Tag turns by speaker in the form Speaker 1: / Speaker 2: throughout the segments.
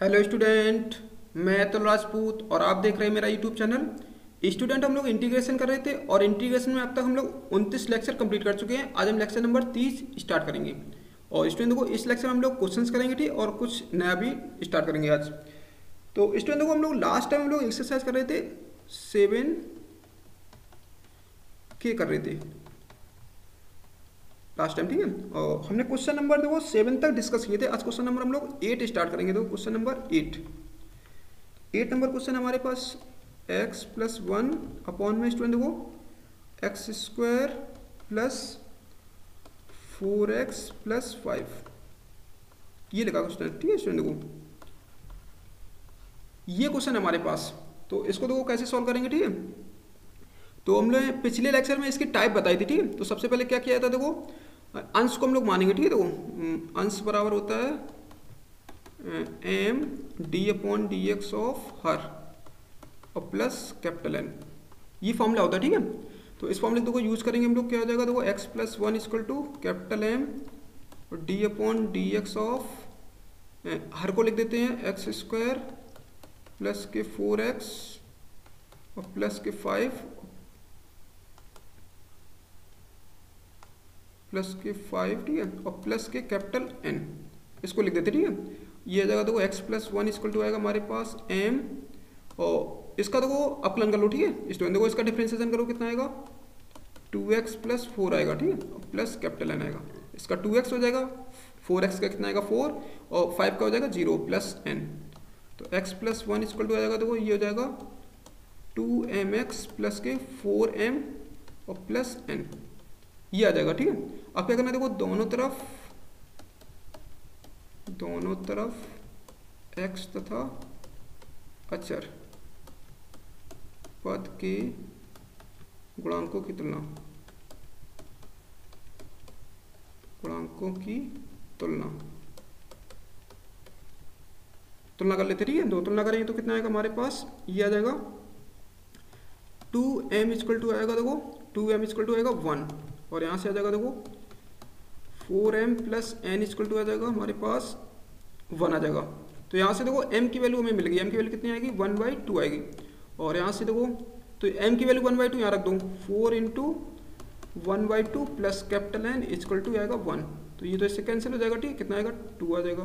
Speaker 1: Hello student मैं अतुल राजपूत और आप देख रहे हैं मेरा यूट्यूब चैनल स्टूडेंट हम लोग इंटीग्रेशन कर रहे थे और इंटीग्रेशन में अब तक हम लोग उनतीस लेक्चर कंप्लीट कर चुके हैं. आज हम लेक्चर नंबर तीस स्टार्ट करेंगे. और स्टूडेंट को इस लेक्चर में हम लोग क्वेश्चंस करेंगे ठीक? और कुछ नया भी स्टार्ट करेंगे आज. तो स्टूडेंट को हम लोग लास्ट टाइम हम लोग एक्सरसाइज कर रहे थे. सेवन के कर रहे थे. लास्ट टाइम ठीक है? और हमने क्वेश्चन नंबर देखो सेवन तक डिस्कस किए थे। आज क्वेश्चन नंबर हम लोग एट स्टार्ट करेंगे। देखो question number eight eight number question हमारे पास एक्स प्लस वन अपॉन में स्टूडेंट देखो X square plus four X plus five ये लिखा क्वेश्चन ठीक है स्टूडेंट देखो? ये क्वेश्चन हमारे पास। तो इसको देखो कैसे सॉल्व करेंगे, ठीक है? तो हमने पिछले लेक्चर में इसकी टाइप बताई थी, ठीक है? तो सबसे पहले क्या किया था, देखो? अंश को हम लोग मानेंगे, ठीक है? देखो अंश बराबर होता है M D upon D X of हर और प्लस कैपिटल एन ये फॉर्मूला होता है, ठीक है? तो इस फॉर्मूले को यूज़ करेंगे हम लोग, क्या हो जाएगा? देखो X plus one equal to capital M और D upon D X of हर को लिख देते हैं एक्स स्क्वायर प्लस के फोर एक्स और प्लस के फाइव प्लस के फाइव, ठीक है? और प्लस के कैपिटल एन इसको लिख देते, ठीक है? ये आ जाएगा देखो X plus one equal to आएगा हमारे पास एम और इसका देखो, अपलन कर लो, ठीक है? स्टूडेंट देखो, इसका डिफ्रेंसिएशन करो, कितना आएगा? टू एक्स प्लस फोर आएगा, ठीक है? प्लस कैपिटल एन आएगा। इसका टू एक्स हो जाएगा फोर एक्स का कितना आएगा? फोर और फाइव का हो जाएगा ज़ीरो प्लस एन तो X plus one equal to आ जाएगा, देखो, ये हो जाएगा टू एम एक्स प्लस के फोर एम और प्लस एन ये आ जाएगा, ठीक है? अब क्या करना देखो, दोनों तरफ़ दोनों तरफ़ x तथा अचर पद के गुणांकों की तुलना, गुणांकों की तुलना। तुलना कर लेते, ठीक है? दो तुलना करेंगे तो कितना आएगा हमारे पास? ये आ जाएगा, टू एम इजक्वल टू आएगा, देखो, टू एम इजक्वल टू आएगा वन। और यहाँ से आ जाएगा देखो four M plus N equal to आ जाएगा हमारे पास वन आ जाएगा। तो यहाँ से देखो एम की वैल्यू हमें मिल गई। एम की वैल्यू कितनी आएगी? वन बाई टू आएगी। और यहाँ से देखो तो एम की वैल्यू वन बाई टू यहाँ रख दो। Four into one by two plus capital N equal to आएगा वन तो ये तो इससे कैंसिल हो जाएगा, ठीक? है कितना आएगा? टू आ जाएगा।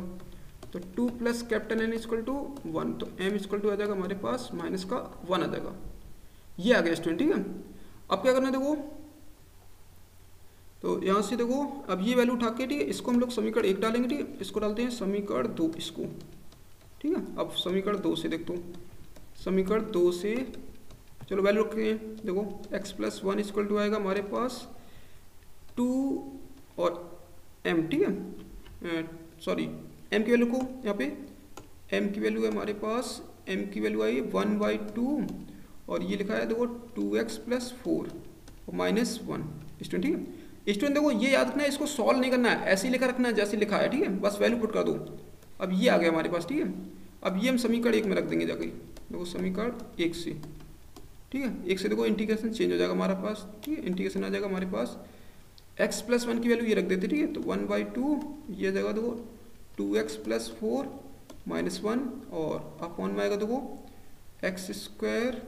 Speaker 1: तो two plus capital N equal to one तो एम इजक्वल टू आ जाएगा हमारे पास माइनस का वन आ जाएगा। ये आ गया स्टूडेंट ठीक है? अब क्या करना देखो तो यहाँ से देखो, अब ये वैल्यू उठा के, ठीक है, इसको हम लोग समीकरण एक डालेंगे, ठीक है, इसको डालते हैं समीकरण दो इसको, ठीक है, अब समीकरण दो से देखते समीकरण दो से, चलो वैल्यू रखते हैं, देखो X plus one equal to आएगा हमारे पास टू और एम ठीक है सॉरी एम की वैल्यू को यहाँ पे एम की वैल्यू है हमारे पास एम की वैल्यू आई वन बाई टू और ये लिखा है, देखो two X plus four minus one student ठीक है स्टूडेंट देखो, ये याद रखना है इसको सॉल्व नहीं करना है। ऐसे ही लिखा रखना है, जैसे लिखा है, ठीक है? बस वैल्यू पुट कर दो। अब ये आ गया हमारे पास, ठीक है? अब ये हम समीकरण एक में रख देंगे जाके। देखो, समीकरण एक से, ठीक है? एक से देखो इंटीग्रेशन चेंज हो जाएगा हमारे पास, ठीक है? इंटीग्रेशन आ जाएगा हमारे पास। एक्स प्लस वन की वैल्यू ये रख देते, ठीक है? तो वन बाई टू ये जाएगा देखो two x plus four minus one और अपॉन में आएगा देखो एक्स स्क्वायर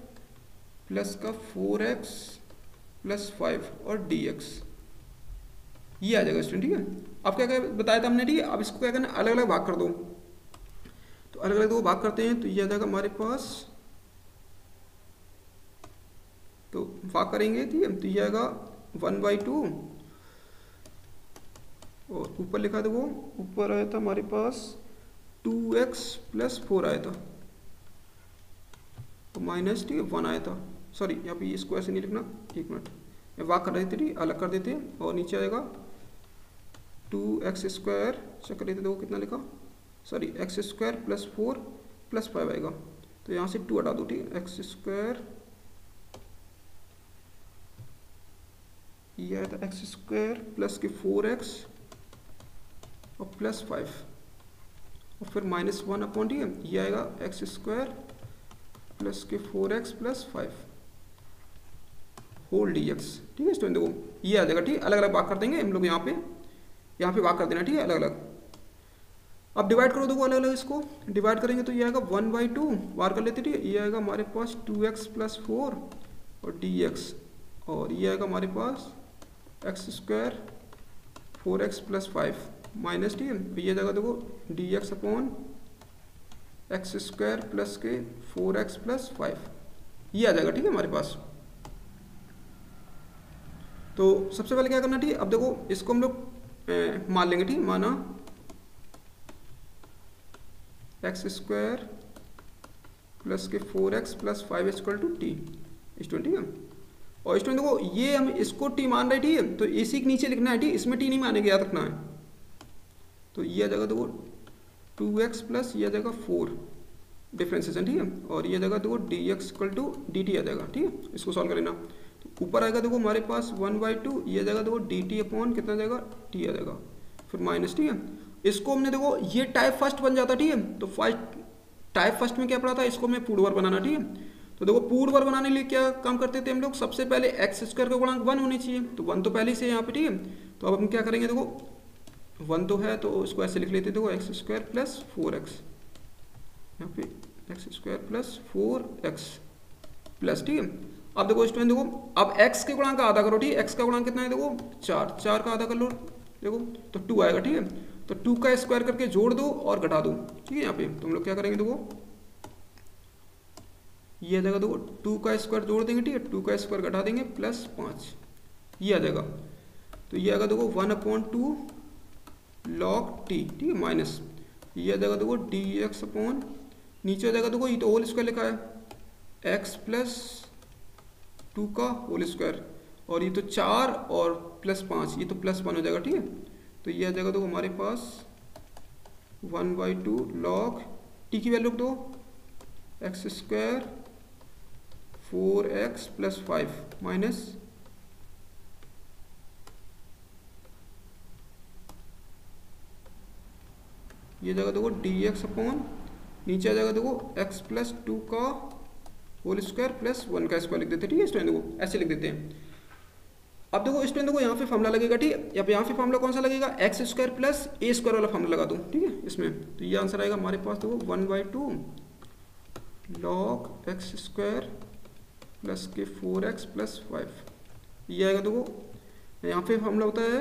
Speaker 1: प्लस का फोर एक्स प्लस फाइव और डी एक्स ये आ जाएगा स्टूडेंट ठीक है? अब क्या क्या बताया था हमने, ठीक है? अब इसको क्या करना अलग अलग भाग कर दो। तो अलग अलग दो भाग करते हैं तो ये आ जाएगा हमारे पास। तो भाग करेंगे, ठीक है? तो ये आएगा वन बाई टू और ऊपर लिखा था ऊपर आया था हमारे पास टू एक्स प्लस फोर आया था। तो माइनस ठीक है? वन आया था। सॉरी यहाँ पे इसको ऐसे नहीं लिखना, एक मिनट। वाक कर देते, ठीक अलग कर देते और नीचे आएगा टू एक्स स्क्वायर से कर देते देखो कितना लिखा? Sorry, x square plus four plus five आएगा। तो यहाँ से टू हटा दो, ठीक है? एक्स स्क्वायर, ये आया था एक्स स्क्वायर प्लस के फोर एक्स और प्लस फाइव। और फिर माइनस वन अपॉइंट ठीक है ये आएगा एक्स स्क्वायर प्लस के four x plus five. Whole d x, ठीक है? स्टूडेंट देखो, ये आ जाएगा, ठीक? है अलग अलग बात कर देंगे हम लोग यहाँ पे। यहाँ पे वाक कर देना, ठीक है? अलग अलग अब डिवाइड करो दो अलग अलग इसको। डिवाइड करेंगे तो ये आएगा वन बाई टू बार कर लेते, ठीक है? ये आएगा हमारे पास टू एक्स प्लस फोर और डी एक्स और ये आएगा हमारे पास x square four x plus five minus ठीक है? ये जगह देखो d x upon x square plus के फोर एक्स प्लस फाइव ये आ जाएगा, ठीक है, हमारे पास। तो सबसे पहले क्या करना, ठीक है? अब देखो, इसको हम लोग मान लेंगे, ठीक? माना एक्स स्क्वायर प्लस के four x plus five equal to t student ठीक है? और स्टूडेंट देखो ये हम इसको टी मान रहे ठीक है? तो इसी के नीचे लिखना है, ठीक? इसमें टी नहीं मानेंगे याद रखना है। तो ये आ जाएगा, देखो टू एक्स प्लस ये आ जाएगा फोर डिफ्रेंसिएशन ठीक है? और ये जगह देखो d x equal to d t आ जाएगा, ठीक है? इसको सॉल्व कर लेना। ऊपर आएगा देखो हमारे पास वन बाई टू, ये जाएगा देखो डी टी अपॉन कितना जाएगा? टी आ जाएगा। फिर माइनस ठीक है। इसको हमने देखो, ये टाइप फ़र्स्ट बन जाता, ठीक है? तो फ़र्स्ट, टाइप फ़र्स्ट में क्या पड़ा था? इसको हमें पूर्वर बनाना, ठीक है? तो देखो पूर्वर बनाने के लिए क्या काम करते थे हम लोग? सबसे पहले एक्स स्क्वायर का गुणांक वन होनी चाहिए। तो वन तो पहले से यहाँ पे, ठीक है? तो अब हम क्या करेंगे देखो, वन तो है तो इसको ऐसे लिख लेते देखो, x square plus four x. यहाँ पे x square plus four x plus, ठीक है? अब देखो स्टूडेंट देखो, अब एक्स के गुणांक का आधा करो, ठीक है? एक्स का गुणांक कितना है देखो? चार चार का आधा कर लो, देखो तो टू आएगा, ठीक है? तो टू का स्क्वायर करके जोड़ दो और घटा दो, ठीक है यहाँ पे? तो हम लोग क्या करेंगे देखो? ये आ जाएगा देखो टू का स्क्वायर जोड़ देंगे, ठीक है? टू का स्क्वायर घटा देंगे प्लस पाँच, ये आ जाएगा। तो ये आएगा देखो one upon two log t ठीक है? माइनस ये आ जाएगा देखो डी एक्स अपॉन नीचे आ जाएगा देखो, ये तो होल स्क्वायर लिखा है एक्स प्लस टू का होल स्क्वायर और ये तो चार और प्लस पाँच, ये तो प्लस वन हो जाएगा, ठीक है? तो ये आ जाएगा देखो हमारे पास one by two log t की वैल्यू दो x square four x plus five minus ये जगह देखो डी एक्स अपॉन नीचे आ जाएगा देखो एक्स प्लस टू का होल स्क्वायर प्लस वन का स्क्वायर लिख देते हैं, ठीक है स्टूडेंट देखो, ऐसे लिख देते हैं। अब देखो स्टूडेंट देखो, यहाँ पे फॉर्मूला लगेगा, ठीक है? अब यहाँ पे फॉर्मूला कौन सा लगेगा? X square plus a square वाला फॉर्मूला लगा दूँ, ठीक है, इसमें। तो ये आंसर आएगा हमारे पास, देखो one by two log x square plus के फोर एक्स प्लस फाइव ये आएगा, देखो, यहाँ पे फॉर्मूला होता है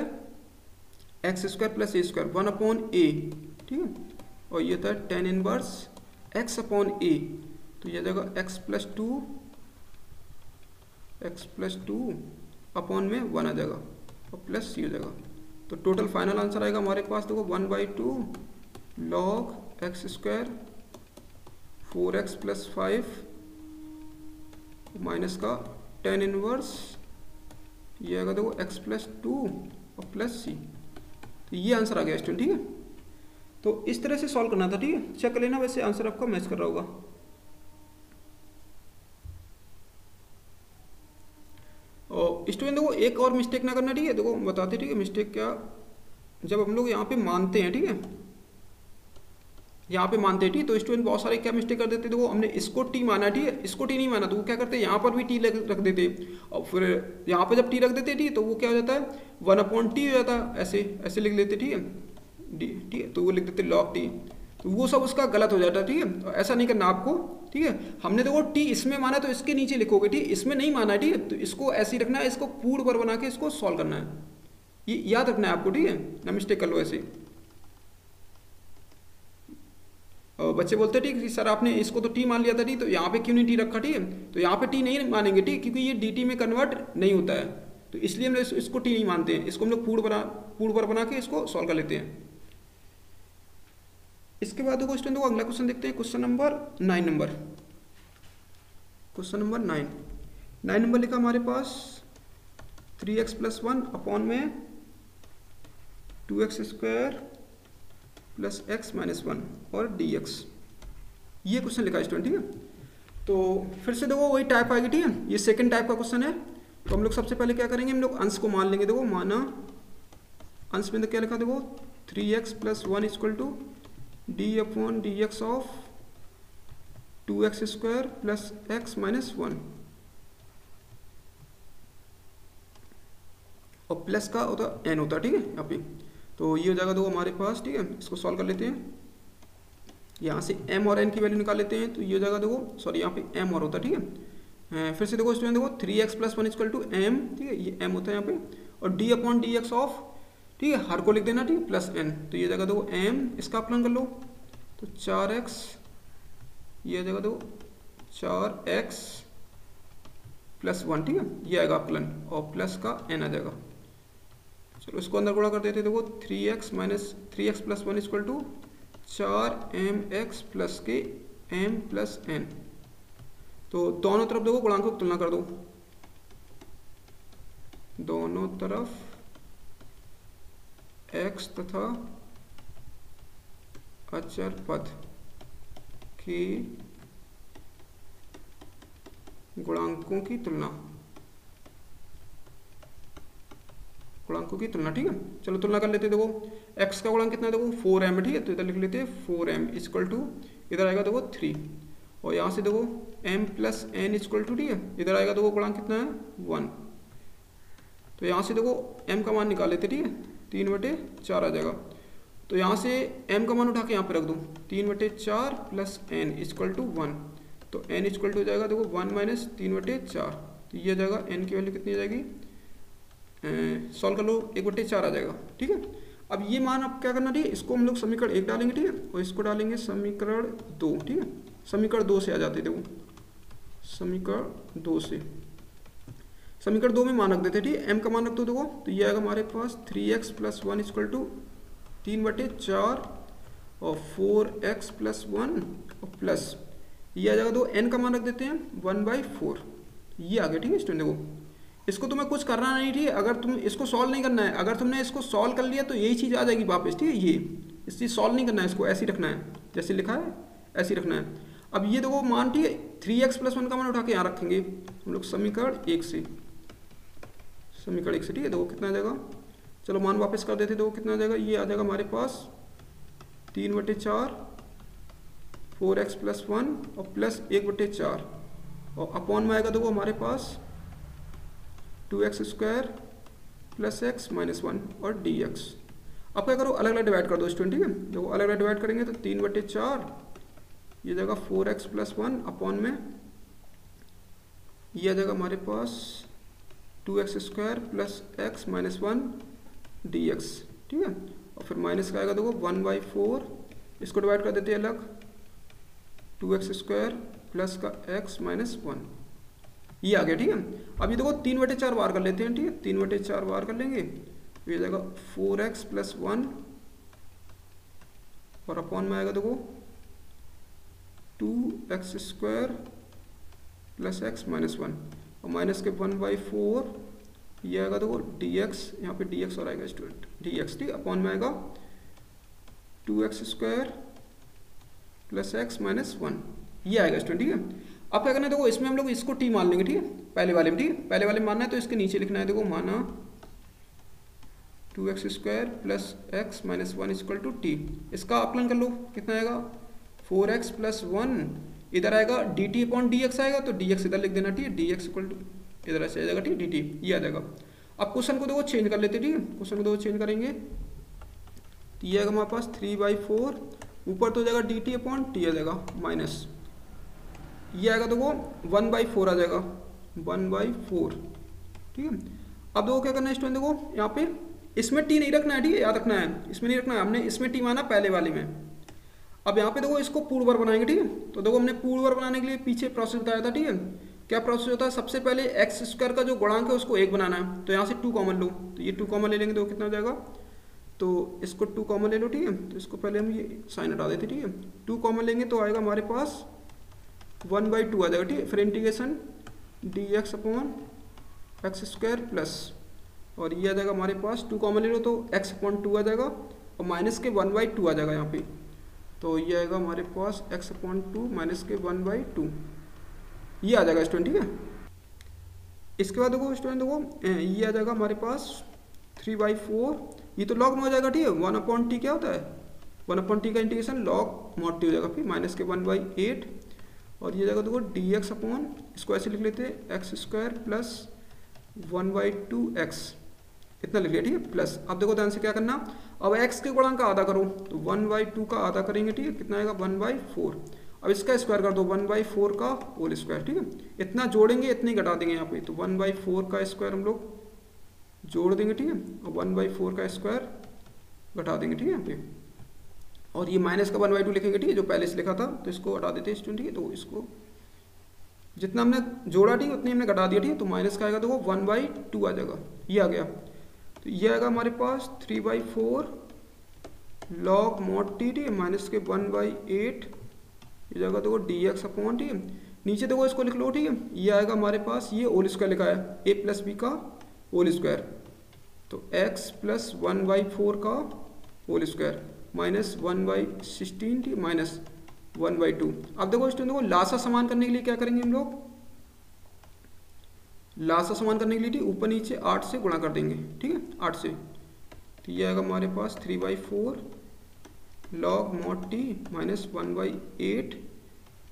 Speaker 1: x square plus a square one upon a ठीक है? और ये होता है tan inverse x upon a तो ये जाएगा x plus two x plus two upon में वन आ जाएगा, और प्लस सी हो जाएगा। तो टोटल फाइनल आंसर आएगा हमारे पास, देखो one by two log x square four x plus five minus का टेन इनवर्स ये आएगा देखो एक्स प्लस टू और प्लस सी तो ये आंसर आ गया स्टूडेंट ठीक है? तो इस तरह से सॉल्व करना था, ठीक है? चेक कर लेना, वैसे आंसर आपका मैच कर रहा होगा और स्टूडेंट देखो, एक और मिस्टेक ना करना, ठीक है? देखो, बताते, ठीक है मिस्टेक क्या? जब हम लोग यहाँ पे मानते हैं, ठीक है? यहाँ पे मानते हैं, ठीक तो स्टूडेंट बहुत सारे क्या मिस्टेक कर देते देखो, हमने इसको टी माना, ठीक है? इसको टी नहीं माना तो वो क्या करते हैं? यहाँ पर भी टी रख देते और फिर यहाँ पर जब टी रख देते टी तो वो क्या हो जाता है? वन अपॉइंट टी हो जाता है, ऐसे ऐसे लिख लेते ठीक है? डी ठीक है? तो वो लिख देते लॉक टी तो वो सब उसका गलत हो जाता है, ठीक है? तो ऐसा नहीं करना आपको। ठीक है? हमने देखो टी इसमें माना तो इसके नीचे लिखोगे, ठीक? इसमें नहीं माना, ठीक है? तो इसको ऐसे ही रखना है, इसको पूर्ण पर बना के इसको सॉल्व करना है। ये याद रखना है आपको, ठीक है? ना मिस्टेक कर लो ऐसे बच्चे बोलते ठीक सर आपने इसको तो टी मान लिया था टी तो यहाँ पे क्यों नहीं टी रखा, ठीक है? तो यहाँ पे टी नहीं मानेंगे, ठीक? क्योंकि ये डी टी में कन्वर्ट नहीं होता है। तो इसलिए हम लोग इसको टी नहीं मानते हैं। इसको हम लोग पूर्ण बना, पूर्ण पर बना के इसको सॉल्व कर लेते हैं। इसके बाद क्वेश्चन देखो अगला क्वेश्चन देखते हैं question number nine number question number nine nine number लिखा हमारे पास three x plus one upon में two x square plus x minus one और डी एक्स ये क्वेश्चन लिखा स्टूडेंट ठीक है? तो फिर से देखो वही टाइप आएगी, ठीक है? ये सेकंड टाइप का क्वेश्चन है। तो हम लोग सबसे पहले क्या करेंगे? हम लोग अंश को मान लेंगे। देखो माना, अंश में तो क्या लिखा देखो three x plus one equal to d upon d x of two x square plus x minus one और प्लस का होता एन होता है ठीक है? यहाँ पे। तो ये हो जाएगा दो हमारे पास, ठीक है? इसको सॉल्व कर लेते हैं। यहाँ से एम और एन की वैल्यू निकाल लेते हैं तो ये जगह देखो सॉरी यहाँ पे एम और होता है ठीक है? फिर से देखो स्टूडेंट देखो three x plus one equal to m ठीक है? ये एम होता है यहाँ पे। और d upon d x of ठीक है, हर को लिख देना, ठीक है प्लस एन तो ये जगह दो एम इसका अपलन कर लो। तो चार एक्स ये जगह दो, चार एक्स प्लस वन ठीक है, ये आएगा अपलन और प्लस का एन आ जाएगा। चलो, इसको अंदर गुणा कर देते देखो three x minus three x plus one equal to चार एम एक्स प्लस के एम प्लस एन तो दोनों तरफ़ देखो, गुणांकों की तुलना कर दो। दोनों तरफ़ x तथा अचर पद की गुणांकों की तुलना। गुणांकों की तुलना, ठीक है? चलो तुलना कर लेते देखो। X का गुणांक कितना देखो? फोर एम है, ठीक है? तो इधर लिख लेते हैं फोर एम इजक्वल टू इधर आएगा, देखो थ्री और यहाँ से देखो, m plus n equal to ठीक है? इधर आएगा, देखो, गुणांक कितना है? वन तो यहाँ से देखो, m का मान निकाल लेते ठीक है? तीन बटे चार आ जाएगा। तो यहाँ से m का मान उठा के यहाँ पे रख दूँ। तीन बटे चार plus n equal to one तो n इजक्वल टू हो जाएगा, देखो वन माइनस तीन बटे चार। तो ये आ जाएगा, n की वैल्यू कितनी आ जाएगी? सॉल्व कर लो, एक बटे चार आ जाएगा, ठीक है? अब ये मान आप क्या करना है? इसको हम लोग समीकरण एक डालेंगे, ठीक है? और इसको डालेंगे समीकरण दो, ठीक है? समीकरण दो से आ जाते देखो। समीकरण दो से। समीकरण दो में मान रख देते ठीक है? एम का मान रख दो, देखो तो ये आएगा हमारे पास three x plus one equal to तीन बटे चार और फोर एक्स प्लस वन और प्लस ये आ जाएगा दो एन का मान रख देते हैं वन बाई फोर ये आ गया, ठीक है स्टूडेंट देखो, इसको तुम्हें कुछ करना नहीं, ठीक है? अगर तुम इसको सॉल्व नहीं करना है, अगर तुमने इसको सॉल्व कर लिया तो यही चीज़ आ जाएगी वापस, ठीक है? ये इस चीज़ सॉल्व नहीं करना है, इसको ऐसे ही रखना है, जैसे लिखा है, ऐसे ही रखना है. अब ये देखो, मान, ठीक है थ्री एक्स प्लस वन का मान उठा के यहाँ रखेंगे, हम लोग समीकरण एक से. समीकरण एक से ठीक है, देखो कितना आ जाएगा। चलो मान वापस कर देते, देखो कितना आ जाएगा। ये आ जाएगा हमारे पास तीन बटे चार, फोर एक्स प्लस वन और प्लस एक बटे चार। और अपॉन में आएगा देखो हमारे पास two x square plus x minus one और डी एक्स। अब क्या करो अलग अलग डिवाइड कर दो स्टूडेंट ठीक है देखो अलग अलग डिवाइड करेंगे तो तीन बटे चार, ये जगह four x plus one upon में। ये आ जाएगा हमारे पास two x square plus x minus one d x ठीक है? और फिर माइनस का आएगा देखो? वन बाई फोर इसको डिवाइड कर देते हैं अलग। टू एक्स स्क्वायर प्लस का एक्स माइनस वन ये आ गया, ठीक है? अब ये देखो, तीन बटे चार बार कर लेते हैं, ठीक है? तीन बटे चार बार कर लेंगे। ये जाएगा फोर एक्स प्लस वन और अपॉन में आएगा देखो two x square plus x minus one और माइनस के वन बाई फोर ये आएगा देखो डी एक्स यहाँ पे डी एक्स और आएगा स्टूडेंट डी एक्स ठीक अपॉन में आएगा two x square plus x minus one ये आएगा स्टूडेंट ठीक है? अब क्या करना है? देखो, इसमें हम लोग इसको टी मान लेंगे, ठीक है? पहले वाले में, ठीक है? पहले वाले में मानना है तो इसके नीचे लिखना है, देखो, माना two x square plus x minus one equal to t इसका अपलन कर लो, कितना आएगा? फोर एक्स प्लस वन इधर आएगा d t upon d x आएगा तो डी एक्स इधर लिख देना ठीक है डी एक्स इक्वल टू इधर ऐसे आ जाएगा ठीक है डी टी ये आ जाएगा। अब क्वेश्चन को देखो चेंज कर लेते ठीक है? क्वेश्चन को देखो चेंज करेंगे। तो ये आएगा हमारे पास थ्री बाई फोर ऊपर तो जाएगा डी टी अपॉन टी आ जाएगा माइनस ये आएगा देखो वन बाई फोर आ जाएगा वन बाई फोर ठीक है? अब देखो क्या करना है स्टूडेंट देखो, यहाँ पे इसमें टी नहीं रखना है, ठीक है? याद रखना है, इसमें नहीं रखना है, हमने इसमें टी माना पहले वाले में। अब यहाँ पे देखो इसको पूर्वर बनाएँगे, ठीक है? तो देखो हमने पूर्वर बनाने के लिए पीछे प्रोसेस बताया था, ठीक है? क्या प्रोसेस होता है? सबसे पहले एक्स स्क्वायर का जो गुणांक है उसको एक बनाना है। तो यहाँ से टू कॉमन लो। तो ये टू कॉमन ले लेंगे तो कितना हो जाएगा? तो इसको टू कॉमन ले लो, ठीक है? तो इसको पहले हम ये साइन हटा देते ठीक है? टू कॉमन लेंगे तो आएगा हमारे पास वन बाई टू आ जाएगा, ठीक है? फिर integration d x upon x square plus और ये आ जाएगा हमारे पास टू कॉमन ले लो तो एक्स अपॉन टू आ जाएगा और माइनस के वन बाई टू आ जाएगा यहाँ पे। तो ये आएगा हमारे पास एक्स अपॉन टू माइनस के वन बाई टू ये आ जाएगा स्टूडेंट ठीक है? इसके बाद देखो स्टूडेंट देखो ये आ जाएगा हमारे पास थ्री बाई फोर ये तो लॉग में हो जाएगा, ठीक है? वन अपॉन टी क्या होता है? वन अपॉन टी का इंटीग्रेशन लॉग मॉड टी हो जाएगा फिर माइनस के वन बाई एट और ये जगह देखो डी एक्स अपॉन इसको ऐसे लिख लेते हैं x square plus one by two x इतना लिख लिया, ठीक है? प्लस अब देखो ध्यान से क्या करना। अब एक्स के गुणांक का आधा करो। तो वन बाई टू का आधा करेंगे, ठीक है? कितना आएगा? वन बाई फोर अब इसका स्क्वायर कर दो वन बाई फोर का होल स्क्वायर ठीक है? इतना जोड़ेंगे, इतनी घटा देंगे यहाँ पे। तो वन बाई फोर का स्क्वायर हम लोग जोड़ देंगे, ठीक है? और वन बाई फोर का स्क्वायर घटा देंगे, ठीक है यहाँ पे। और ये माइनस का वन बाई टू लिखेंगे, ठीक है? जो पहले से लिखा था तो इसको हटा देते हैं ठीक है? तो इसको जितना हमने जोड़ा, ठीक है, उतनी हमने घटा दिया, ठीक है? तो माइनस का आएगा तो वो वन बाई टू आ जाएगा। ये आ गया। तो ये आएगा हमारे पास three by four log mod t है माइनस के वन बाई एट ये जाएगा देखो डी एक्स अपॉन ठीक है नीचे देखो इसको लिख लो, ठीक है? ये आएगा हमारे पास ये होल स्क्वायर लिखा है। ए प्लस बी का होल स्क्वायर तो x plus one by four का whole square minus one by sixteen ठीक माइनस वन बाई टू अब देखो स्टूडेंट देखो लासा समान करने के लिए क्या करेंगे हम लोग? लासा समान करने के लिए ऊपर नीचे आठ से गुणा कर देंगे, ठीक है, आठ से। तो ये आएगा हमारे पास three by four log mod t minus one by eight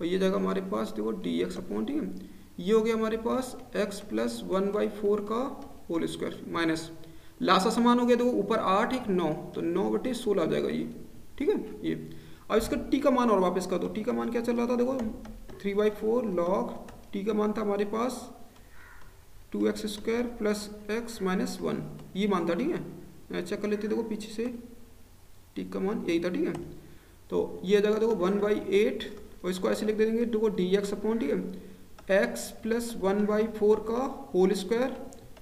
Speaker 1: और ये जाएगा हमारे पास देखो डी एक्स अपॉन ठीक है। ये हो गया हमारे पास x plus one by four का होल स्क्वायर माइनस लासा समान हो गया देखो, ऊपर आठ, एक नौ तो नौ बटे सोलह आ जाएगा ये, ठीक है, ये। अब इसका टी का मान और वापस कर दो टी का मान क्या चल रहा था देखो three by four log t का मान था हमारे पास two x square plus x minus one. ये मान था ठीक है? चेक कर लेते देखो पीछे से टिक का मान, यही था ठीक है? तो ये जगह देखो, वन बाई एट और इसको ऐसे लिख दे देंगे, देखो डी एक्स अपॉन ठीक है? X plus one by four का होल स्क्वायर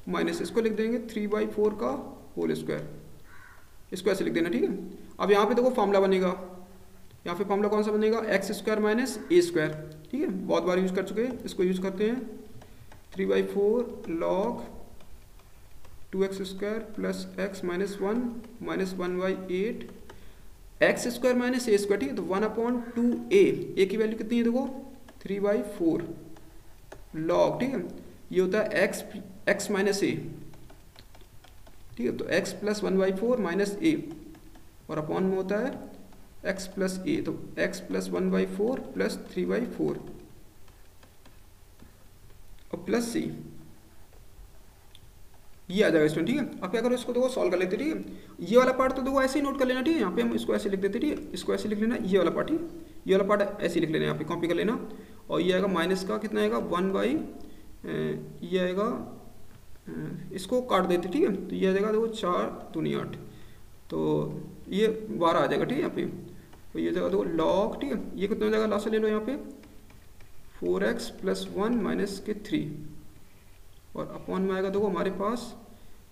Speaker 1: माइनस, इसको लिख देंगे, थ्री बाई फोर का होल स्क्वायर। इसको ऐसे लिख देना ठीक है? अब यहाँ पे देखो फॉर्मूला बनेगा। यहाँ पे फॉर्मूला कौन सा बनेगा? X square minus a square. ठीक है? बहुत बार यूज़ कर चुके हैं, इसको यूज़ करते हैं। Three by four log two x square plus x minus one minus one by eight x square minus a square ठीक है? तो one upon two a a की वैल्यू कितनी है देखो? थ्री बाई फोर लॉग ठीक है? ये होता है एक्स एक्स माइनस ए ठीक है? तो x plus one by four minus a और अपॉन में होता है एक्स प्लस ए तो x plus one by four plus three by four और प्लस सी ये आ जाएगा स्टूडेंट ठीक है? अब क्या करो, इसको देखो सॉल्व कर लेते, ठीक है? ये वाला पार्ट तो देखो ऐसे ही नोट कर लेना, ठीक है? यहाँ पे हम इसको ऐसे लिख देते, ठीक है? इसको ऐसे लिख लेना, ये वाला पार्ट ठीक ये वाला पार्ट ऐसे लिख लेना, यहाँ पे कॉपी कर लेना। और ये आएगा माइनस का, कितना आएगा? वन बाई ये आएगा इसको काट देते, ठीक है? तो ये आ जाएगा, देखो, चार दुनिया आठ। तो ये बारह आ जाएगा, ठीक है, यहाँ पे? तो ये जगह देखो लॉक ठीक है? ये कितना हो जाएगा? लास्ट ले लो यहाँ पे। Four x plus one minus के थ्री और अपॉन में आएगा, देखो हमारे पास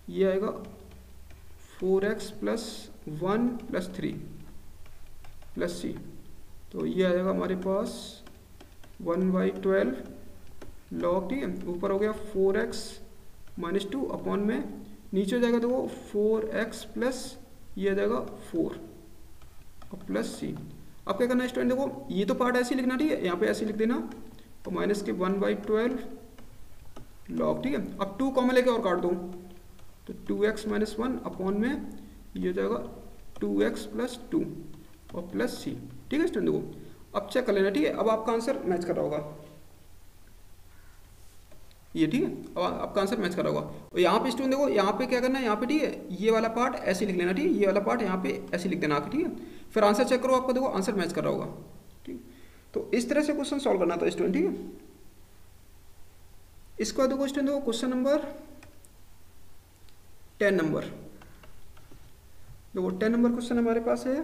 Speaker 1: ये आएगा four x plus one plus three plus c तो ये आ जाएगा हमारे पास वन बाई ट्वेल्व लॉग ठीक है ऊपर हो गया four x minus two upon में. नीचे हो जाएगा, देखो फोर एक्स प्लस ये आ जाएगा फोर और प्लस सी अब क्या करना है स्टूडेंट देखो, ये तो पार्ट ऐसे लिखना, ठीक है? यहाँ पे ऐसे लिख देना। और माइनस के वन बाई ट्वेल्व लॉग ठीक है? अब टू कॉमन लेके और काट दो। तो two x minus one upon में ये हो जाएगा टू एक्स प्लस टू और प्लस सी ठीक है स्टूडेंट देखो अब चेक कर लेना, ठीक है? अब आपका आंसर मैच कर रहा होगा। ये, ठीक है? अब आपका आंसर मैच कर रहा होगा। और यहाँ पे स्टूडेंट देखो यहाँ पे क्या करना है? यहाँ पे, ठीक है? ये वाला पार्ट ऐसे लिख लेना, ठीक है? ये वाला पार्ट यहाँ पे ऐसे लिख देना ठीक है? फिर आंसर चेक करो आपका, देखो आंसर मैच कर रहा होगा। तो इस तरह से क्वेश्चन सॉल्व करना था स्टूडेंट ठीक है इसके बाद क्वेश्चन देखो क्वेश्चन नंबर टेन नंबर देखो टेन नंबर क्वेश्चन हमारे पास है।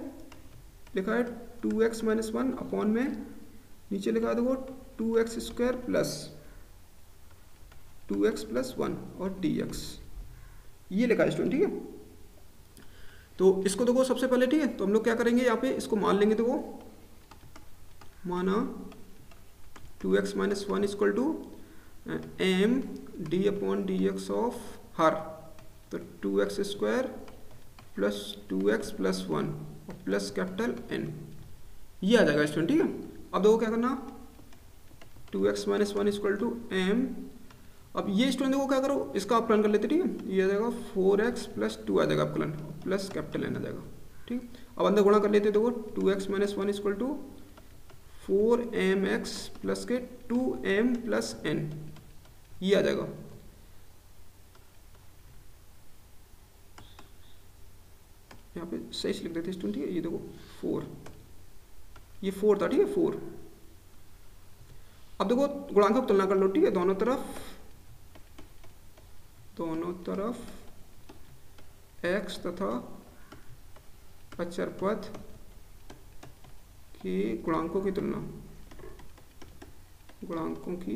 Speaker 1: लिखा है two x minus one upon में। नीचे लिखा है देखो two x square plus two x plus one और डी एक्स ये लिखा है स्टूडेंट ठीक है तो इसको देखो सबसे पहले, ठीक है? तो हम लोग क्या करेंगे? यहाँ पे इसको मान लेंगे, देखो। माना two x minus one equal to m d upon d x of हर तो two x square plus two x plus one और प्लस कैपिटल एन ये आ जाएगा स्टूडेंट ठीक है? अब देखो क्या करना। Two x minus one equal to m अब ये स्टूडेंट को क्या करो, इसका आप प्लान कर लेते, ठीक है? ये आ जाएगा फोर एक्स प्लस टू आ जाएगा आप प्लान प्लस कैपिटल एन आ जाएगा, ठीक अब अंदर गुणा कर लेते, देखो, two x minus one equal to four m x plus के टू एम प्लस एन। ये आ जाएगा। यहाँ पे सही से लिख देते स्टूडेंट ठीक है? ये देखो फोर ये फोर था, ठीक है? फोर अब देखो, गुणांकों की तुलना कर लो, ठीक है? दोनों तरफ़ दोनों तरफ़, x तथा अचर पद के गुणांकों की तुलना। गुणांकों की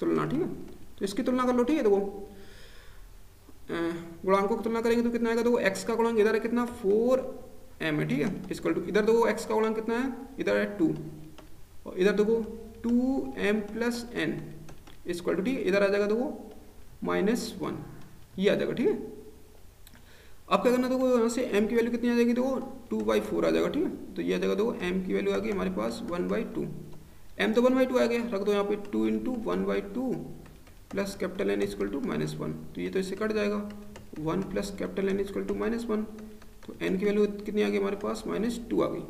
Speaker 1: तुलना, ठीक है? तो इसकी तुलना कर लो, ठीक है? देखो गुणांकों की तुलना करेंगे तो कितना आएगा? देखो, x का गुणांक इधर है कितना? फोर एम है, ठीक है? इसकल टू इधर देखो, x का गुणांक कितना है? इधर है टू और इधर देखो two m plus n equal to ठीक है? इधर आ जाएगा, देखो माइनस वन ये आ जाएगा, ठीक है? अब क्या करना देखो यहाँ से m की वैल्यू कितनी आ जाएगी, देखो टू बाई फोर आ जाएगा, ठीक है? तो ये आ जाएगा, देखो m की वैल्यू आ गई हमारे पास वन बाई टू एम तो वन बाई टू आ गया, रख दो यहाँ पे two into one by two plus capital N equal to minus one तो ये तो इससे कट जाएगा। One plus capital N equal to minus one तो एन की वैल्यू कितनी आ गई हमारे पास? माइनस टू आ गई।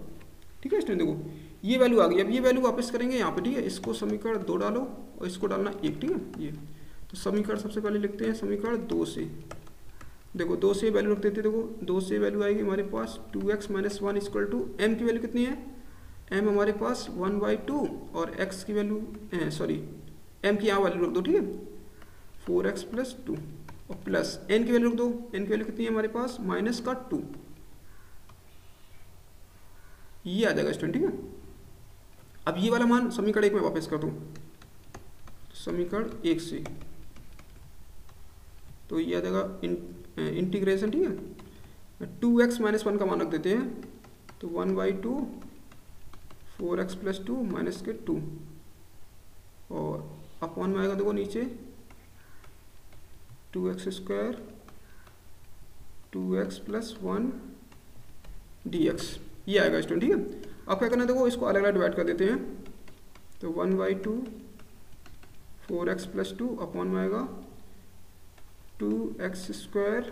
Speaker 1: ठीक है स्टूडेंट देखो, ये वैल्यू आ गई। अब ये वैल्यू वापस करेंगे यहाँ पे, ठीक है? इसको समीकरण दो डालो और इसको डालना एक, ठीक है? ये। तो समीकरण सबसे पहले लिखते हैं समीकरण दो से। देखो, दो से वैल्यू रख देते देखो, दो से वैल्यू आएगी हमारे पास two x minus one equal to m की वैल्यू कितनी है? एम हमारे पास वन बाई टू और एक्स की वैल्यू सॉरी एम की यहाँ वैल्यू रख दो, ठीक है? फोर एक्स प्लस टू और प्लस एन की वैल्यू रख दो। एन की वैल्यू कितनी है हमारे पास? माइनस का टू ये आ जाएगा स्टूडेंट ठीक है? अब ये वाला मान समीकरण एक में वापस कर दो। समीकरण एक से। तो ये आ जाएगा इंटीग्रेशन ठीक है? टू एक्स माइनस वन का मान रख देते हैं तो one by two four x plus two minus के टू और अपॉन में आएगा देखो नीचे two x square two x plus one d x ये आएगा स्टूडेंट ठीक है? अब क्या करना देखो, इसको अलग अलग डिवाइड कर देते हैं। तो one by two four x plus two upon में आएगा टू एक्स स्क्वायर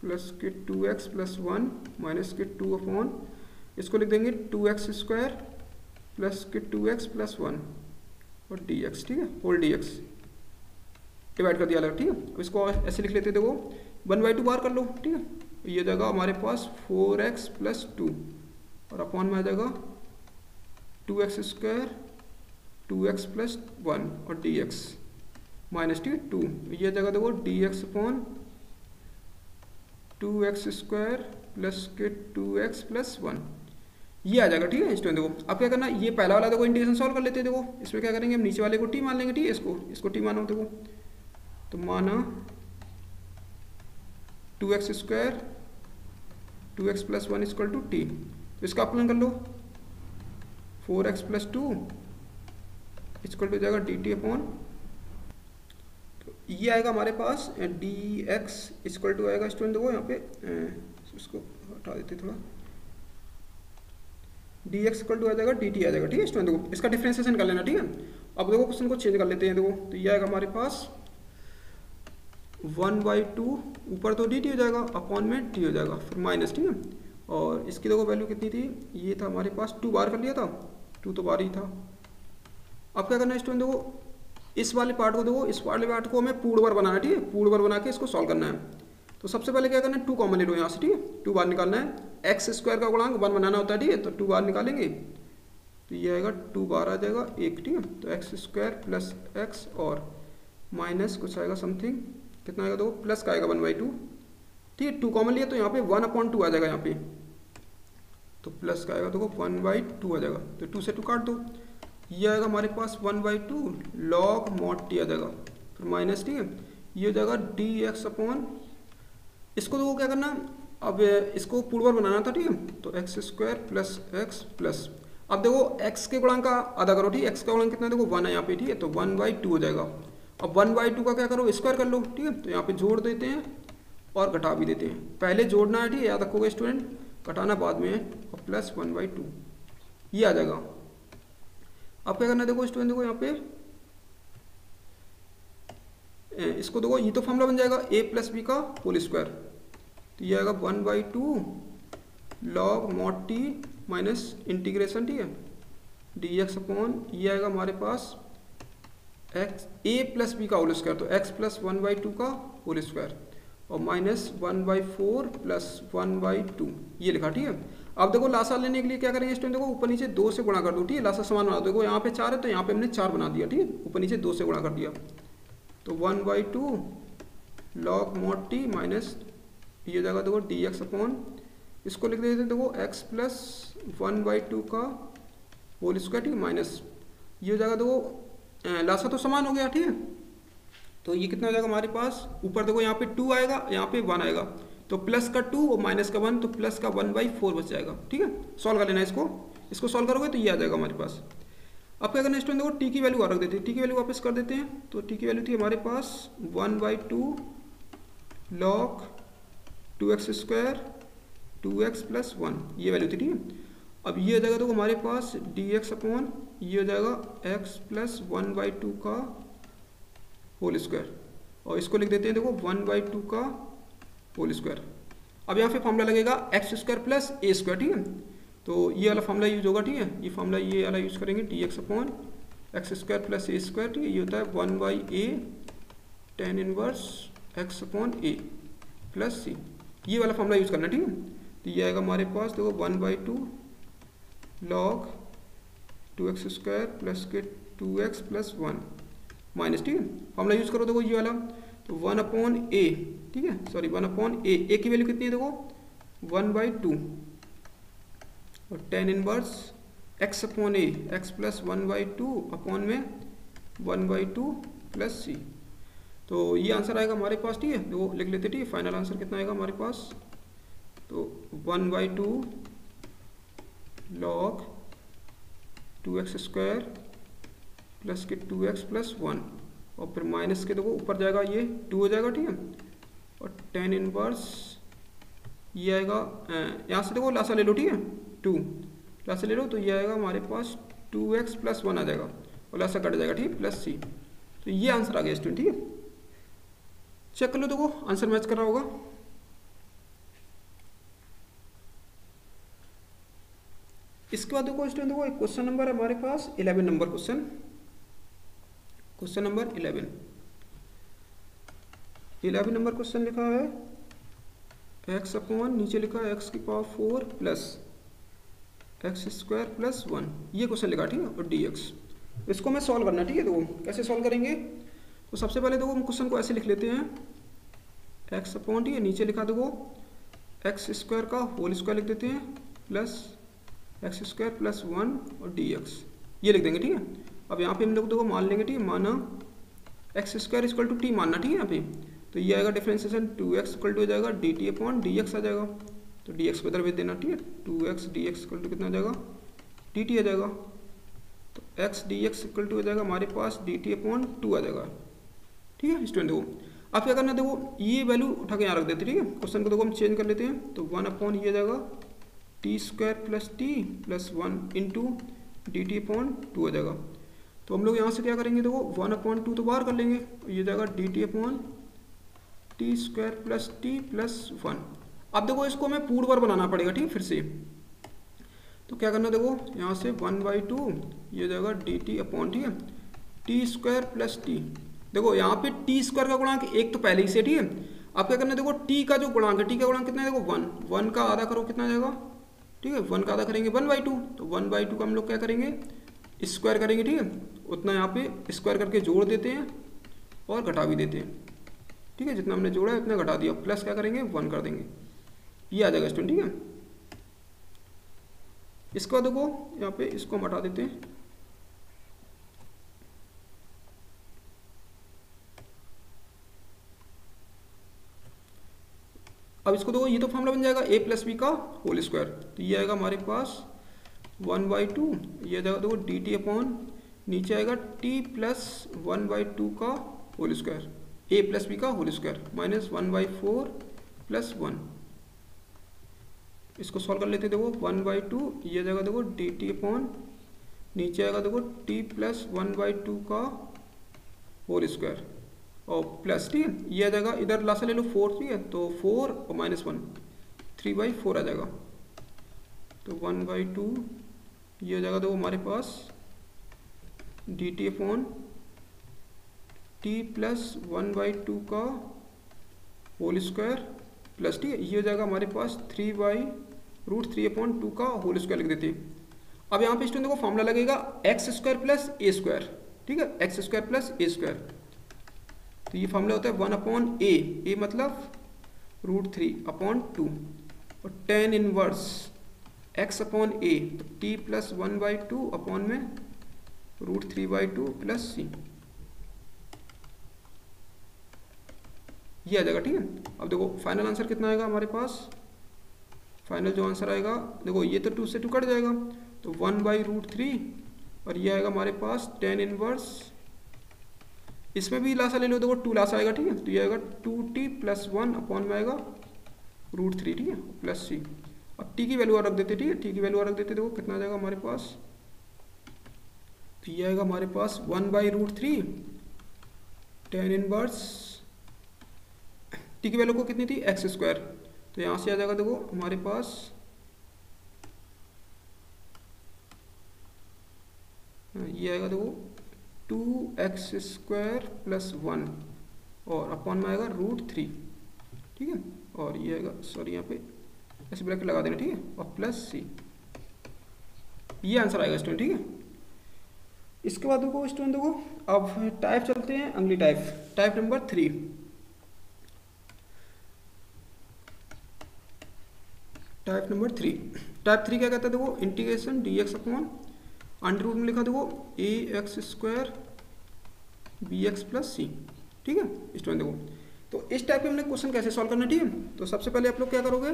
Speaker 1: प्लस के two x plus one minus के टू अपॉन इसको लिख देंगे टू एक्स स्क्वायर प्लस के टू एक्स प्लस वन और डी एक्स ठीक है? होल डी एक्स डिवाइड कर दिया अलग, ठीक है? इसको ऐसे लिख लेते देखो वन बाई टू बार कर लो, ठीक है? ये जगह हमारे पास फोर एक्स प्लस टू और अपॉन में आ जाएगा two x square two x plus one और d x minus t two, ये जगह देखो d x upon two x square plus के टू एक्स प्लस वन ये आ जाएगा, ठीक है स्टूडेंट देखो। अब क्या करना, ये पहला वाला देखो इंटीग्रेशन सॉल्व कर लेते हैं, देखो। इसमें क्या करेंगे, हम नीचे वाले को टी मान लेंगे, ठीक है, इसको इसको टी मानो, देखो। तो माना two x square two x plus one equal to t इसका अपलन कर लो। Four x plus two equal to जाएगा डी टी अपॉन ये आएगा हमारे पास डी एक्स इक्वल टू आएगा स्टूडेंट देखो यहाँ पे इसको हटा देते थोड़ा। डी एक्स इक्वल टू आ जाएगा डी टी आ जाएगा, ठीक है स्टूडेंट देखो। इसका डिफ्रेंसिएशन कर लेना, ठीक है। अब देखो क्वेश्चन को चेंज कर लेते हैं, देखो। तो ये आएगा हमारे पास वन बाई टू ऊपर तो डी टी हो जाएगा अपॉन में टी हो जाएगा, फिर माइनस ठीक है। और इसकी देखो वैल्यू कितनी थी, ये था हमारे पास टू बार कर लिया था टू तो बार ही था। अब क्या करना है स्टूडेंट देखो इस वाले पार्ट को देखो, इस वाले पार्ट को हमें पूर्ण बार बनाना है, ठीक है? पूर्ण बार बना के इसको सॉल्व करना है। तो सबसे पहले क्या करना है? टू कॉमन ले लो यहाँ से, ठीक है? टू बार निकालना है। एक्स स्क्वायर का गुणांक वन बनाना होता है, ठीक है? तो टू बार निकालेंगे। तो ये आएगा टू बार आ जाएगा एक, ठीक है? तो एक्स स्क्वायर प्लस एक्स और माइनस कुछ आएगा समथिंग कितना आएगा देखो? प्लस का आएगा वन बाई टू ठीक है? टू कॉमन लिया तो यहाँ पे वन अपॉइंट टू आ जाएगा यहाँ पे। तो प्लस का आएगा देखो वन बाई टू आ जाएगा। तो टू से टू काट दो। ये आएगा हमारे पास one by two log mod t आ जाएगा। फिर माइनस ठीक है। ये हो जाएगा डी एक्स अपॉन इसको देखो क्या करना, अब इसको पूर्वर बनाना था, ठीक है? तो x square plus x plus अब देखो एक्स के गुणांक का आधा करो, ठीक है? एक्स का गुणांक कितना देखो वन है यहाँ पे, ठीक है? तो वन बाई टू हो जाएगा। अब वन बाई टू का क्या करो? स्क्वायर कर लो, ठीक है? तो यहाँ पे जोड़ देते हैं और घटा भी देते हैं। पहले जोड़ना है, ठीक है? याद रखोगे स्टूडेंट घटाना बाद में है। और प्लस वन बाई टू। ये आ जाएगा। अब क्या करना है? देखो स्टूडेंट देखो यहाँ पे। इसको देखो, ये तो फॉर्मूला बन जाएगा ए प्लस बी का होल स्क्वायर तो ये आएगा one by two log mod t minus integration ठीक है? डी एक्स अपॉन ये आएगा हमारे पास एक्स ए प्लस बी का होल स्क्वायर तो x plus one by two का होल स्क्वायर और minus one by four plus one by two ये लिखा, ठीक है? अब देखो लासा लेने के लिए क्या करेंगे स्टूडेंट देखो ऊपर नीचे दो से गुणा कर दो, ठीक है? लासा समान बना दो। देखो यहाँ पे चार है तो यहाँ पे हमने चार बना दिया, ठीक है? ऊपर नीचे दो से गुणा कर दिया। तो one by two log mod t minus ये जगह देखो डी एक्स अपॉन इसको लिख देते देखो x plus one by two का होल स्क्वायर ठीक है माइनस ये जगह देखो लासा तो समान हो गया, ठीक है? तो ये कितना हो जाएगा हमारे पास? ऊपर देखो यहाँ पे टू आएगा, यहाँ पे वन आएगा। तो प्लस का टू और माइनस का वन तो प्लस का वन बाई फोर बच जाएगा। ठीक है? सॉल्व कर लेना इसको। इसको सॉल्व करोगे तो ये आ जाएगा हमारे पास। अब क्या करना स्टूडेंट देखो टी की वैल्यू रख देते हैं। टी की वैल्यू वापस कर देते हैं। तो टी की वैल्यू थी हमारे पास one by two log two x square two x plus one ये वैल्यू थी, ठीक है? अब ये हो जाएगा तो हमारे पास डी एक्स अपॉन ये हो जाएगा x plus one by two का होल स्क्वायर और इसको लिख देते हैं, देखो वन बाई टू का होल स्क्वायर अब यहाँ पे फॉर्मूला लगेगा x square plus a square ठीक है? तो ये वाला फॉर्मूला यूज़ होगा, ठीक है? ये फॉर्मूला ये वाला यूज़ करेंगे t x upon x square plus a square ठीक है? ये होता है one by a tan inverse x upon a plus c ये वाला फॉर्मूला यूज़ करना, ठीक है? तो ये आएगा हमारे पास, देखो one by two log two x square plus के two x plus one minus ठीक है? फॉर्मूला यूज़ करो, देखो, ये वाला। तो वन अपॉन ए, ठीक है? Sorry one upon a. A की वैल्यू कितनी है देखो? वन बाई टू और tan inverse x upon a x plus one by two upon में one by two plus c तो ये आंसर आएगा हमारे पास, ठीक है? वो लिख लेते, ठीक है? फाइनल आंसर कितना आएगा हमारे पास? तो one by two log two x square plus के टू एक्स प्लस वन और फिर माइनस के देखो, ऊपर जाएगा ये टू हो जाएगा, ठीक है? और टेन इनवर्स ये आएगा यहाँ से देखो लासा ले लो, ठीक है? टू लासा ले लो तो ये आएगा हमारे पास टू एक्स प्लस वन आ जाएगा। और लासा कट जाएगा, ठीक? है प्लस सी तो ये आंसर आ गया स्टूडेंट ठीक है? चेक कर लो देखो आंसर मैच कर रहा होगा। इसके बाद देखो स्टूडेंट देखो, एक क्वेश्चन नंबर हमारे पास eleven number question question number eleven eleven number question लिखा है एक्स अपॉन नीचे लिखा है एक्स की power four plus x square plus one ये क्वेश्चन लिखा, ठीक है? और डी एक्स इसको मैं सॉल्व करना, ठीक है? देखो, कैसे सॉल्व करेंगे? तो सबसे पहले देखो, हम क्वेश्चन को ऐसे लिख लेते हैं। एक्स अपॉन ठीक है? नीचे लिखा, देखो एक्स स्क्वायर का होल स्क्वायर लिख देते हैं plus x square plus one और डी एक्स ये लिख देंगे, ठीक है? अब यहाँ पे हम लोग देखो मान लेंगे, ठीक है, माना x square equal to t मानना, ठीक है, यहाँ पे। तो ये आएगा differentiation two x equal to हो जाएगा d t upon d x आ जाएगा। तो डी एक्स इधर भेज देना, ठीक है two x d x equal to कितना आ जाएगा डी टी आ जाएगा। तो x d x equal to हो जाएगा हमारे पास डी टी अपॉन टू आ जाएगा। ठीक है स्टूडेंट देखो, अब क्या करना देखो, ये वैल्यू उठा के यहाँ रख देते ठीक है। क्वेश्चन को देखो, हम चेंज कर लेते हैं तो वन अपॉन ये आ जाएगा t square plus t plus one into d t upon two आ जाएगा। तो हम लोग यहाँ से क्या करेंगे, देखो वन अपॉइंट टू तो बाहर कर लेंगे ये जाएगा d t upon t square plus t plus one अब देखो, इसको हमें पूर्ण बार बनाना पड़ेगा, ठीक फिर से। तो क्या करना, देखो, यहाँ से वन बाई टू ये जाएगा डी टी अपॉन ठीक है टी स्क्वायर प्लस टी देखो, यहाँ पे टी स्क्वायर का गुणांक एक तो पहले ही से, ठीक है। अब क्या करना, देखो टी का जो गुणांक है टी का गुणांक कितना है, देखो वन वन का आधा करो, कितना जाएगा? ठीक है वन का आधा करेंगे वन बाई टू तो वन बाई टू का हम लोग क्या करेंगे? स्क्वायर करेंगे, ठीक है? उतना यहाँ पे स्क्वायर करके जोड़ देते हैं और घटा भी देते हैं। ठीक है? जितना हमने जोड़ा है, उतना घटा दिया। प्लस क्या करेंगे? वन कर देंगे। ये आ जाएगा स्टूडेंट ठीक है? इसके बाद देखो, यहाँ पे इसको हम हटा देते हैं। अब इसको देखो, ये तो फॉर्मूला बन जाएगा ए प्लस बी का होल स्क्वायर तो ये आएगा हमारे पास वन बाई टू, ये जगह देखो डी टी अपॉन नीचे आएगा t plus one by two का whole square a plus b का whole square minus one by four plus one. इसको सॉल्व कर लेते देखो, वन बाई टू, ये जगह देखो डी टी अपॉन नीचे आएगा, देखो t plus one by two का होल स्क्वायर और प्लस ठीक है ये आ जाएगा इधर लासा ले लो फोर ठीक है तो फोर और minus one three by four आ जाएगा। तो वन बाई टू ये आ जाएगा देखो हमारे पास d t phone t plus one by two का होल स्क्वायर प्लस ठीक है ये हो जाएगा हमारे पास three by root three upon two का होल स्क्वायर लिख देते हैं। अब यहाँ पे स्टूडेंट को फॉर्मूला लगेगा x square plus a square ठीक है? X square plus a square तो ये फॉर्मूला होता है वन अपॉन ए ए मतलब रूट थ्री अपॉन टू और tan inverse x upon a तो t plus one by two upon में root three by two plus c ये आ जाएगा, ठीक है? अब देखो फाइनल आंसर कितना आएगा हमारे पास? फाइनल जो आंसर आएगा, देखो, ये तो टू से टू कट जाएगा। तो वन बाई रूट थ्री और ये आएगा हमारे पास टेन इनवर्स इसमें भी लासा ले लो, देखो टू लासा आएगा, ठीक है? तो ये आएगा two t plus one upon में आएगा रूट थ्री ठीक है? प्लस सी अब टी की वैल्यू और रख देते, ठीक है? टी की वैल्यू और रख देते, देखो कितना आ जाएगा हमारे पास। तो ये आएगा हमारे पास one by root three tan inverse t की वैल्यू को कितनी थी? एक्स स्क्वायर तो यहाँ से आ जाएगा, देखो, हमारे पास ये आएगा, देखो two x square plus one और अपॉन में आएगा रूट थ्री ठीक है? और ये आएगा सॉरी यहाँ पे ऐसे ब्रैकेट लगा देना, ठीक है? और प्लस सी ये आंसर आएगा स्टूडेंट ठीक है? इसके बाद देखो स्टूडेंट देखो। अब टाइप चलते हैं, अगली type type number three type number three type three क्या कहता है देखो? Integration d x upon under root में लिखा देखो a x square b x plus c ठीक है? स्टूडेंट देखो। तो इस टाइप के हमने क्वेश्चन कैसे सॉल्व करना ठीक है? तो सबसे पहले आप लोग क्या करोगे?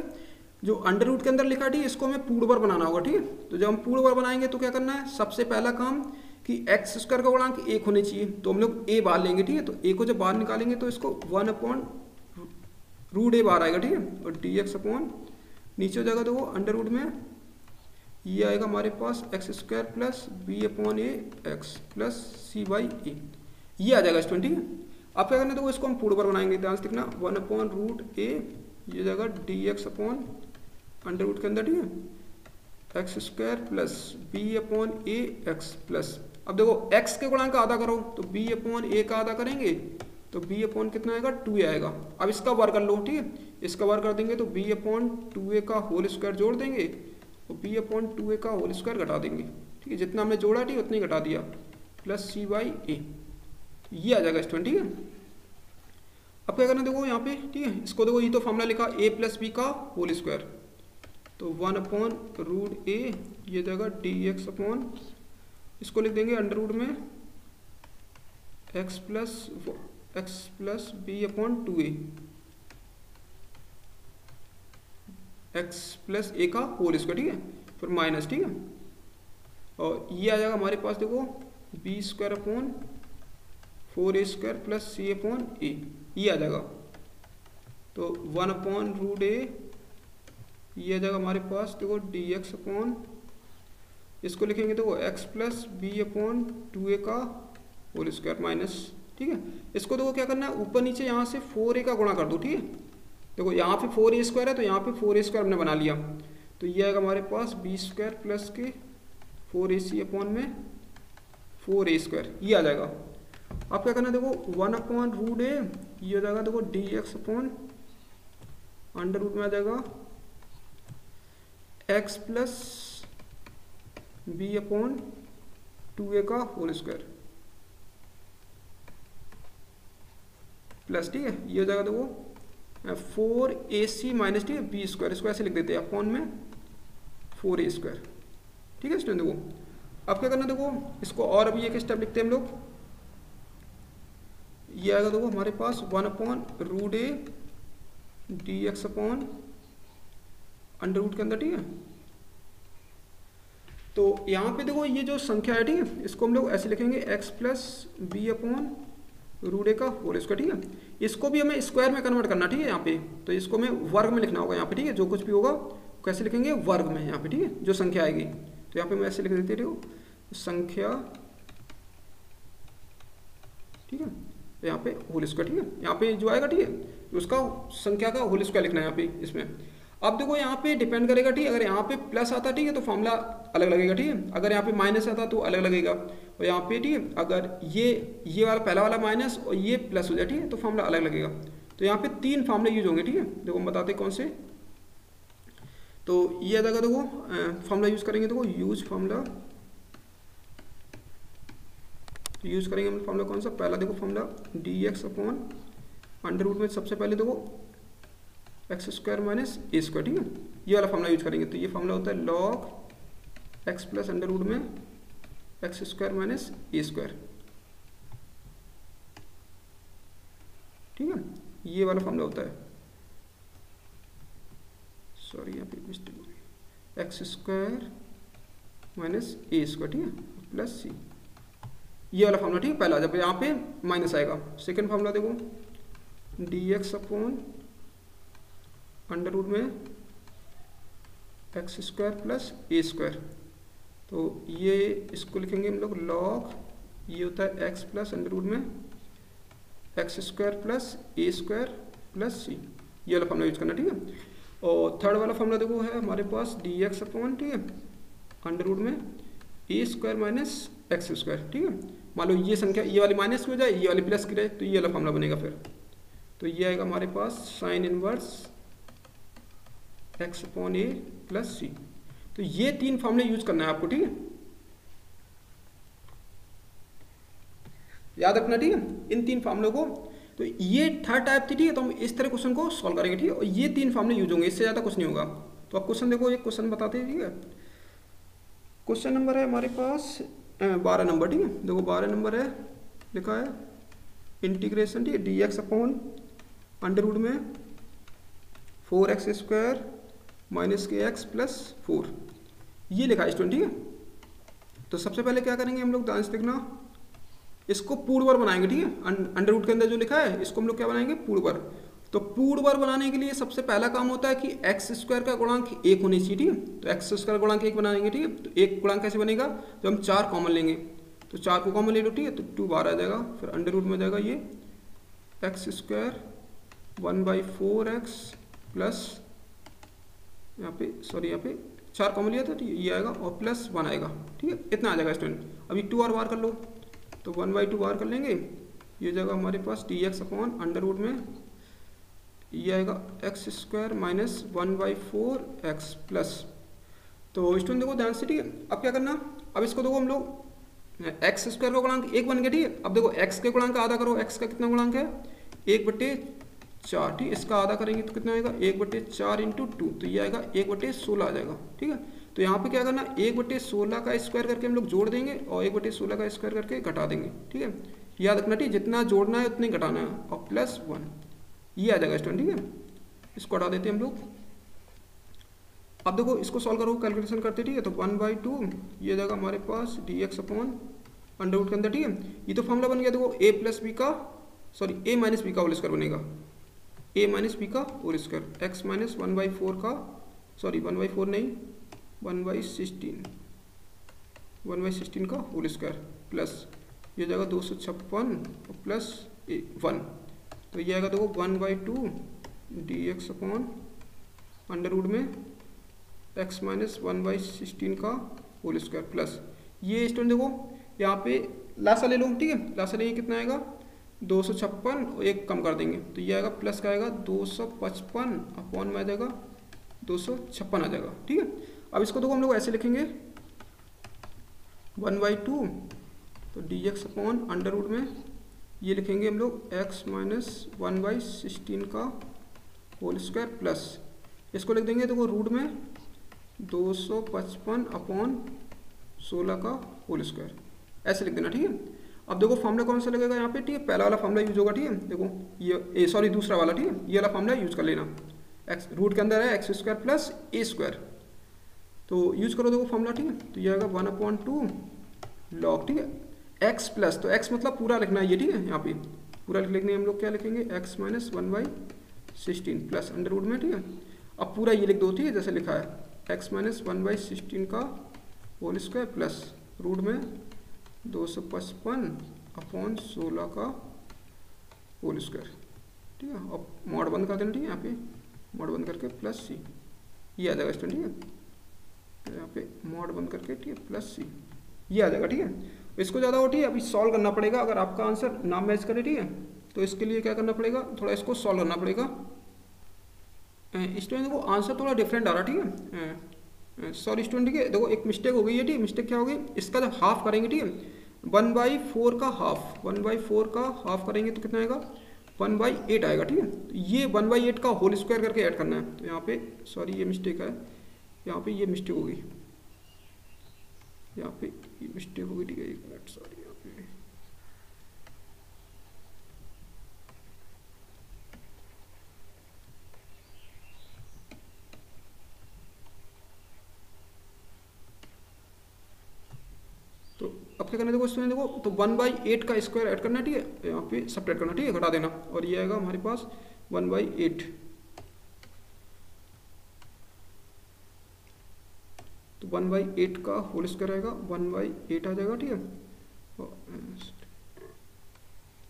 Speaker 1: जो अंडर रूट के अंदर लिखा ठीक है इसको हमें पूर्ण वर्ग बनाना होगा, ठीक है? तो जब हम पूर्ण वर्ग बनाएँगे तो क्या करना है? सबसे पहला काम कि एक्स स्क्वायर का गुणांक एक होने चाहिए। तो हम लोग ए बार लेंगे, ठीक है? तो ए को जब बाहर निकालेंगे तो इसको वन अपॉन रूट ए बार आएगा, ठीक है? और डी एक्स अपॉन नीचे हो जाएगा तो वो अंडर रूट में ये आएगा हमारे पास x square plus b upon a x plus c by a ये आ जाएगा स्टूडेंट ठीक है? अब क्या करना तो इसको हम पूर्ण पर बनाएँगे। ध्यान से देखना वन अपॉन रूट ए ये जाएगा d x upon under root के अंदर, ठीक है? X square plus b upon a x plus अब देखो एक्स के गुणांक आधा करो तो बी अपॉन ए का आधा करेंगे तो बी अपॉन कितना आएगा? टू आएगा। अब इसका वर्ग कर लो, ठीक है? इसका वर्ग कर देंगे तो बी अपॉन टू ए का होल स्क्वायर जोड़ देंगे और बी अपॉन टू ए का होल स्क्वायर घटा देंगे। ठीक है, जितना हमने जोड़ा, ठीक है, उतना ही घटा दिया। प्लस सी बाई ए ये आ जाएगा स्टूडेंट ठीक है? अब क्या करना देखो यहाँ पे, ठीक है? इसको देखो, ये तो फॉर्मूला लिखा ए प्लस बी का होल स्क्वायर तो वन अपॉन रूट ए ये जाएगा डी एक्स अपॉन, इसको लिख देंगे अंडर रूट में x plus x plus b upon two a x plus a का होल स्क्वायर ठीक है? फिर माइनस ठीक है? और ये आ जाएगा हमारे पास, देखो b square upon four a square plus c upon a ये आ जाएगा। तो वन अपॉन रूट ए ये आ जाएगा हमारे पास देखो डी एक्स अपॉन इसको लिखेंगे देखो x plus b upon two a का होल स्क्वायर माइनस ठीक है? इसको देखो क्या करना है? ऊपर नीचे यहाँ से फोर ए का गुणा कर दो, ठीक है? देखो यहाँ पे फोर ए स्क्वायर है तो यहाँ पे फोर ए स्क्वायर हमने बना लिया। तो ये आएगा हमारे पास बी स्क्वायर प्लस के फोर ए सी अपॉन में फोर ए स्क्वायर ये आ जाएगा। अब क्या करना है? देखो वन अपॉन रूट ए ये आ जाएगा, देखो d x upon under root में आ जाएगा x plus b upon two a का होल स्क्वायर प्लस ठीक है ये हो जाएगा देखो four a c minus t b square इसको ऐसे लिख देते हैं अपॉन में फोर ए स्क्वायर ठीक है स्टूडेंट देखो, अब क्या करना देखो, इसको और अभी एक स्टेप लिखते हैं हम लोग. ये आएगा देखो, हमारे पास one upon root a d x upon under root के अंदर, ठीक है? तो यहाँ पे देखो ये जो संख्या है, ठीक है, इसको हम लोग ऐसे लिखेंगे x plus b upon a का होल स्क्वायर ठीक है? इसको भी हमें स्क्वायर में कन्वर्ट करना, ठीक है, यहाँ पे। तो इसको हमें वर्ग में लिखना होगा यहाँ पे, ठीक है? जो कुछ भी होगा, कैसे लिखेंगे? वर्ग में यहाँ पे, ठीक है? जो संख्या आएगी। तो यहाँ पे मैं ऐसे लिख देते रहो संख्या, ठीक है? तो यहाँ पे होल स्क्वायर ठीक है? यहाँ पे जो आएगा, ठीक है, उसका संख्या का होल स्क्वायर लिखना है यहाँ पे, इसमें। अब देखो यहाँ पे डिपेंड करेगा, ठीक है? अगर यहाँ पे प्लस आता, ठीक है तो फॉर्मूला अलग लगेगा, ठीक है? अगर यहाँ पे माइनस आता तो अलग लगेगा। और यहाँ पे, ठीक है, अगर ये ये वाला पहला वाला माइनस और ये प्लस हो जाए, ठीक है तो फॉर्मूला अलग लगेगा। तो यहाँ पे तीन फार्मूले यूज़ होंगे, ठीक है? देखो, हम बताते कौन से। तो ये आ जाएगा, देखो फार्मूला यूज़ करेंगे, देखो यूज़ फॉर्मूला यूज़ करेंगे हम फार्मूला कौन सा? पहला देखो formula d x upon under root में सबसे पहले देखो x square minus a square ठीक है? ये वाला फार्मूला यूज़ करेंगे तो ये फार्मूला होता है log x plus under root में x square minus a square ठीक है? ये वाला फार्मूला होता है। सॉरी यहाँ पे मिस्टेक हो गई। X square minus a square ठीक है? प्लस सी ये वाला फार्मूला ठीक है? पहला, जब यहाँ पे माइनस आएगा। सेकेंड फार्मूला देखो। D x upon under root में x square plus a square तो ये इसको लिखेंगे हम लोग लॉग ये होता है एक्स प्लस अंडर रूट में x square plus a square plus c ये वाला फॉर्मूला यूज़ करना, ठीक है? और थर्ड वाला फॉर्मला देखो है हमारे पास डी एक्स अपॉन ठीक है अंडर रूट में a square minus x square ठीक है? मान लो ये संख्या ये वाली माइनस की हो जाए, ये वाली प्लस की जाए तो ये वाला फॉर्मला बनेगा फिर। तो ये आएगा हमारे पास sine inverse x upon a plus c तो ये तीन फॉर्मूले यूज़ करना है आपको, ठीक है? याद रखना, ठीक है? इन तीन फॉर्मूलों को तो ये थर्ड टाइप थी, ठीक है? तो हम इस तरह क्वेश्चन को सॉल्व करेंगे, ठीक है? और ये तीन फॉर्मूले यूज़ होंगे, इससे ज़्यादा कुछ नहीं होगा। तो आप क्वेश्चन देखो एक क्वेश्चन बताते हैं, ठीक है? क्वेश्चन नंबर है हमारे पास बारह नंबर ठीक है? देखो, बारह नंबर है, लिखा है इंटीग्रेशन ठीक है? डी एक्स अपॉन अंडर में फोर एक्स स्क्वायर माइनस के एक्स प्लस फोर। ये लिखा है स्टूडेंट ठीक है तो सबसे पहले क्या करेंगे हम लोग डांस देखना इसको पूर्वर बनाएँगे, ठीक है? अंडर रूट के अंदर जो लिखा है, इसको हम लोग क्या बनाएँगे? पूर्वर तो पूर्वर बनाने के लिए सबसे पहला काम होता है कि एक्स स्क्वायर का गुणांक एक होनी चाहिए, ठीक है? तो एक्स स्क्वायर गुणांक एक बनाएँगे, ठीक है? तो एक गुणांक कैसे बनेगा? जब हम चार कॉमन लेंगे। तो चार को कॉमन ले लो, ठीक है? तो टू बार आ जाएगा, फिर अंडर रूट में जाएगा ये। X square one by four x plus यहाँ पे सॉरी यहाँ पे चार कॉमन लिया था है? ये आएगा और प्लस वन आएगा, ठीक है? इतना आ जाएगा स्टूडेंट अभी टू और बार कर लो। तो वन बाई टू बार कर लेंगे। ये जगह हमारे पास d x upon under root में। ये आएगा x square minus one by four x plus तो स्टूडेंट देखो ध्यान से, ठीक है? अब क्या करना? अब इसको देखो हम लोग। एक्स स्क्वायर का गुणांक एक बन गया, ठीक है? अब देखो एक्स के गुणांक आधा करो। एक्स का कितना गुणांक है? एक बटे चार, ठीक है? इसका आधा करेंगे तो कितना आएगा? एक बटे चार इंटू टू तो ये आएगा एक बटे सोलह आ जाएगा, ठीक है? तो यहाँ पे क्या करना, एक बटे सोलह का स्क्वायर करके हम लोग जोड़ देंगे और एक बटे सोलह का स्क्वायर करके घटा देंगे, ठीक है? याद रखना, ठीक जितना जोड़ना है उतने घटाना है, और प्लस वन ये आ जाएगा स्टूडेंट ठीक है? इसको हटा देते हैं हम लोग। अब देखो, इसको सॉल्व करो कैलकुलेशन करते, ठीक है? तो वन बाई टू ये जाएगा हमारे पास d x upon under root के अंदर, ठीक है? ये तो फॉर्मूला बन गया, देखो ए प्लस बी का सॉरी ए माइनस बी का होल स्क्वायर बनेगा। ए माइनस बी का whole square x minus one by four का सॉरी वन बाई फोर नहीं one by sixteen one by sixteen का होल स्क्वायर प्लस ये जाएगा दो सौ छप्पन प्लस ए वन तो ये आएगा देखो one by two d x upon under में x minus one by sixteen का होल स्क्वायर प्लस ये स्टूडेंट देखो, यहाँ पे लासा ले लो ठीक है? लासा लेंगे कितना आएगा? दो सौ छप्पन एक कम कर देंगे। तो ये आएगा प्लस का आएगा दो सौ पचपन अपॉन में आ जाएगा दो सौ छप्पन आ जाएगा। ठीक है? अब इसको देखो हम लोग ऐसे लिखेंगे। वन बाई टू तो d x upon under root में ये लिखेंगे हम लोग x minus one by sixteen का होल स्क्वायर प्लस इसको लिख देंगे देखो रूट में दो सौ पचपन अपॉन सोलह का होल स्क्वायर ऐसे लिख देना, ठीक है? अब देखो फॉर्मूला कौन सा लगेगा यहाँ पे, ठीक है? पहला वाला फॉर्मूला यूज़ होगा, ठीक है? देखो, ये ए सॉरी दूसरा वाला, ठीक है? ये वाला फॉर्मूला यूज़ कर लेना। एक्स रूट के अंदर है x square plus a square तो यूज़ करो देखो फॉर्मूला ठीक है? तो ये आएगा वन अपॉन टू लॉग ठीक है? एक्स प्लस तो एक्स मतलब पूरा लिखना है ये, ठीक है? यहाँ पे पूरा लिख लिखने हम लोग, क्या लिखेंगे? X minus one by sixteen plus under root में, ठीक है? अब पूरा ये लिख दो, ठीक है? जैसे लिखा है x minus one by sixteen का होल स्क्वायर प्लस रूट में दो सौ पचपन अपॉन सोलह का होल स्क्वायर। ठीक है, अब मॉड बंद कर देना, ठीक है, यहाँ पे मॉड बंद करके प्लस सी। ये आ जाएगा स्टूडेंट ठीक है? तो यहाँ पे मॉड बंद करके, ठीक है, प्लस सी। ये आ जाएगा, ठीक है? इसको ज़्यादा हो ठीक है, अभी सॉल्व करना पड़ेगा, अगर आपका आंसर ना मैच करे, ठीक है? तो इसके लिए क्या करना पड़ेगा? थोड़ा इसको सॉल्व करना पड़ेगा। स्टूडेंट देखो, आंसर थोड़ा डिफरेंट आ रहा, ठीक है? सॉरी स्टूडेंट ठीक है? देखो, एक मिस्टेक हो गई है ठीक मिस्टेक क्या होगी इसका जब हाफ़ करेंगे, ठीक है? वन बाई फोर का हाफ़ वन बाई फोर का हाफ़ करेंगे तो कितना आएगा? वन बाई एट आएगा, ठीक है? तो ये वन बाई एट का होल स्क्वायर करके ऐड करना है। तो यहाँ पे सॉरी ये मिस्टेक है। यहाँ पे ये मिस्टेक होगी यहाँ पे ये मिस्टेक होगी ठीक है? एक मिनट सॉरी यहाँ पे तो अब क्या करना देखो, इसमें देखो तो वन बाई एट का स्क्वायर ऐड करना है ठीक है? यहाँ पे सपरेट करना, ठीक है? घटा देना, और ये आएगा हमारे पास वन बाई एट तो वन बाई एट का होल स्क्वायर आएगा वन बाई एट आ जाएगा, ठीक है?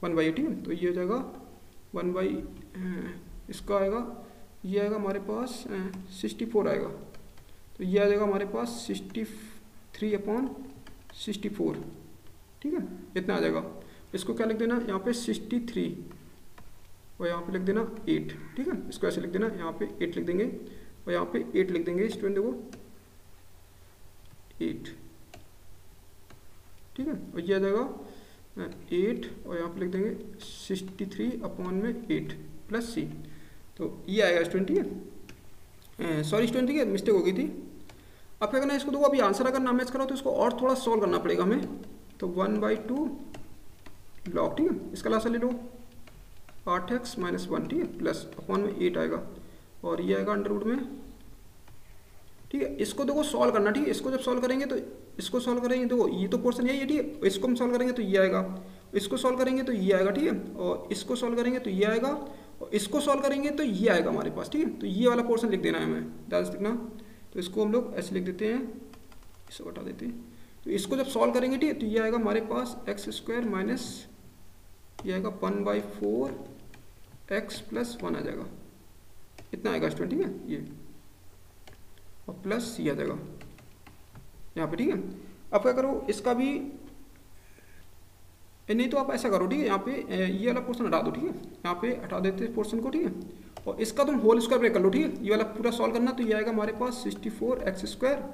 Speaker 1: वन बाई एट ठीक है? तो ये हो जाएगा वन बाई इसका आएगा, ये आएगा हमारे पास सिक्सटी फोर आएगा। तो ये आ जाएगा हमारे पास sixty three upon sixty four. ठीक है? इतना आ जाएगा। इसको क्या लिख देना? यहाँ पे सिक्सटी थ्री और यहाँ पे लिख देना एट। ठीक है? इसको ऐसे लिख देना। यहाँ पे एट लिख देंगे और यहाँ पे एट लिख देंगे। स्टूडेंट देखो, एट। ठीक है? और ये आ जाएगा एट और यहाँ पे लिख देंगे सिक्सटी थ्री अपॉन में एट प्लस सी। तो ये आएगा स्टूडेंट, ठीक है? सॉरी स्टूडेंट, ठीक है? मिस्टेक हो गई थी। अब क्या करना है इसको देखो अभी आंसर अगर ना मैच करो तो इसको और थोड़ा सॉल्व करना पड़ेगा हमें। तो वन बाई टू लॉग ठीक है? इसका लास्ट ले लो। आठ एक्स माइनस वन ठीक है? प्लस अपॉन में एट आएगा। और ये आएगा अंडर रूट में। ठीक है? इसको देखो सॉल्व करना, ठीक है? इसको जब सॉल्व करेंगे तो इसको सॉल्व करेंगे, देखो, ये तो पोर्सन यही है, ठीक है? इसको हम सॉल्व करेंगे तो ये आएगा। इसको सॉल्व करेंगे तो ये आएगा, ठीक है? और इसको सॉल्व करेंगे तो ये आएगा। और इसको सॉल्व करेंगे तो ये आएगा हमारे पास, ठीक है? तो ये वाला पोर्सन लिख देना है हमें। ध्यान लिखना तो इसको हम लोग ऐसे लिख देते हैं इसको हटा देते हैं। तो इसको जब सॉल्व करेंगे, ठीक है तो ये आएगा हमारे पास एक्स स्क्वायर माइनस ये आएगा one by four x plus one आ जाएगा। इतना आएगा स्टूडेंट ठीक है, ये। और प्लस ये आ जाएगा। यहाँ पे, ठीक है। अब क्या करो, इसका भी, नहीं तो आप ऐसा करो, ठीक है, यहाँ पे ये वाला पोर्सन हटा दो, ठीक है। यहाँ पे हटा देते पोर्सन को, ठीक है। और इसका तुम होल स्क्वायर ब्रेक कर लो, ठीक है? ये वाला पूरा सॉल्व करना तो ये आएगा हमारे पास सिक्सटी फोर एक्स स्क्वायर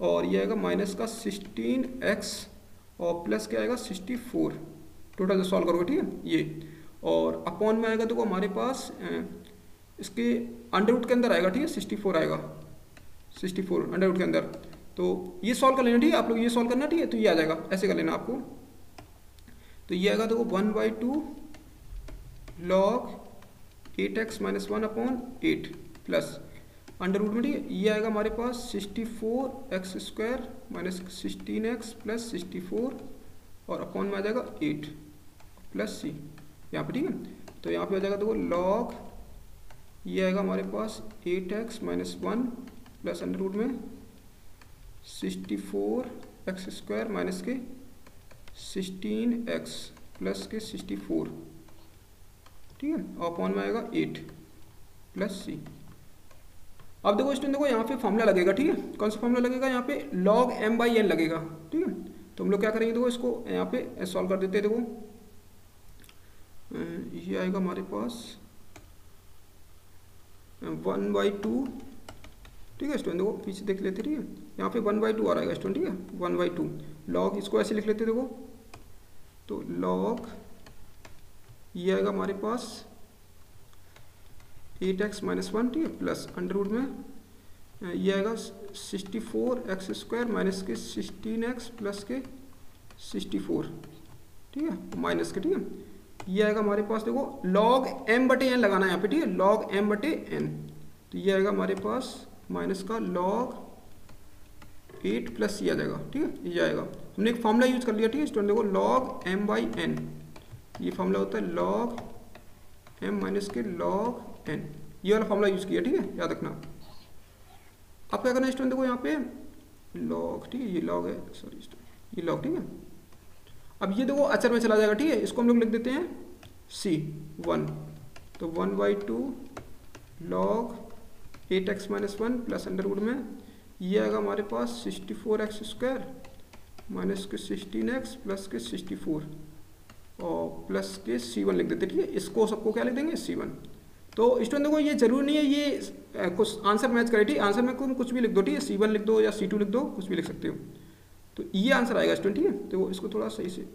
Speaker 1: और ये आएगा माइनस का सिक्सटीन एक्स और प्लस क्या आएगा? सिक्सटी फोर टोटल जो सॉल्व करोगे, ठीक है? ये। और अपॉन में आएगा, देखो हमारे पास इसके अंडर रूट के अंदर आएगा, ठीक है? सिक्सटी फोर आएगा। सिक्सटी फोर अंडर रूट के अंदर। तो ये सॉल्व कर लेना, ठीक है? आप लोग ये सॉल्व करना, ठीक है? तो ये आ जाएगा। ऐसे कर लेना आपको। तो ये आएगा, देखो one by two log eight x minus one upon eight plus under root में ठीक है ये आएगा हमारे पास sixty four x square minus sixteen x plus sixty four और अपॉन में आ जाएगा एट प्लस सी यहाँ पे ठीक है? तो यहाँ पे आ जाएगा देखो लॉग ये आएगा हमारे पास eight x minus one plus under root में sixty four x square minus के सिक्सटीन एक्स प्लस के सिक्सटी फोर ठीक है अपॉन में आएगा एट प्लस सी अब देखो स्टूडेंट देखो यहाँ पे फॉर्मूला लगेगा, ठीक है? कौन सा फॉर्मूला लगेगा? यहाँ पे लॉग एम बाई एन लगेगा, ठीक है? तो हम लोग क्या करेंगे देखो इसको यहाँ पे सॉल्व कर देते हैं, देखो। ये आएगा हमारे पास वन बाई टू ठीक है स्टूडेंट देखो, पीछे देख लेते, ठीक है? यहाँ पे वन बाई टू आ रहा है स्टूडेंट ठीक है? वन बाई टू लॉग इसको ऐसे लिख लेते देखो। तो लॉग ये आएगा हमारे पास एट एक्स माइनस वन ठीक है प्लस अंडर रूट में ये आएगा sixty four x square minus के सिक्सटीन एक्स प्लस के सिक्सटी फोर, ठीक है, माइनस के, ठीक है। ये आएगा हमारे पास देखो लॉग एम बटे एन लगाना है यहाँ पे, ठीक है लॉग एम बटे एन तो ये आएगा हमारे पास माइनस का लॉग एट प्लस ये आ जाएगा, ठीक है, ये आएगा। हमने एक फॉर्मूला यूज़ कर लिया, ठीक है स्टूडेंट देखो लॉग एम बाई एन ये फॉर्मूला होता है लॉग एम माइनस के लॉग एन ये वाला फॉर्मूला यूज़ किया, ठीक है? याद रखना। अब क्या करना स्टूडेंट देखो यहाँ पे लॉग ठीक है? ये लॉग है सॉरी ये लॉग ठीक है? अब ये देखो अचर में चला जाएगा, ठीक है? इसको हम लोग लिख देते हैं सी वन तो one by two log eight x minus one plus under root में ये आएगा हमारे पास sixty four x square minus के सिक्सटीन एक्स प्लस के सिक्सटी फोर और प्लस के सी वन लिख देते, ठीक है? इसको सबको क्या लिख देंगे? सी वन तो स्टूडेंट देखो ये ज़रूरी नहीं है ये कुछ आंसर मैच करे, ठीक? आंसर में कुछ भी लिख दो, ठीक है? सी वन लिख दो या सी टू लिख दो, कुछ भी लिख सकते हो। तो ये आंसर आएगा स्टूडेंट ठीक है? तो इसको थोड़ा सही से,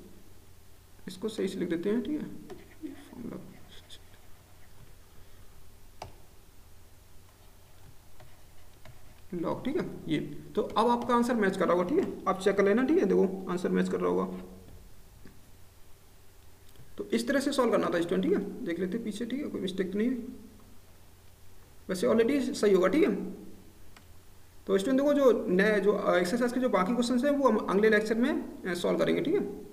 Speaker 1: इसको सही से लिख देते हैं, ठीक है? लॉग ठीक है? ये तो अब आपका आंसर मैच कर रहा होगा, ठीक है? आप चेक कर लेना, ठीक है? देखो आंसर मैच कर रहा होगा। तो इस तरह से सॉल्व करना था स्टूडेंट ठीक है? देख लेते पीछे, ठीक है? कोई मिस्टेक तो नहीं वैसे ऑलरेडी सही होगा, ठीक है? तो स्टूडेंट देखो जो नए, जो एक्सरसाइज के जो बाकी क्वेश्चन हैं, वो हम अगले लेक्चर में सॉल्व करेंगे, ठीक है?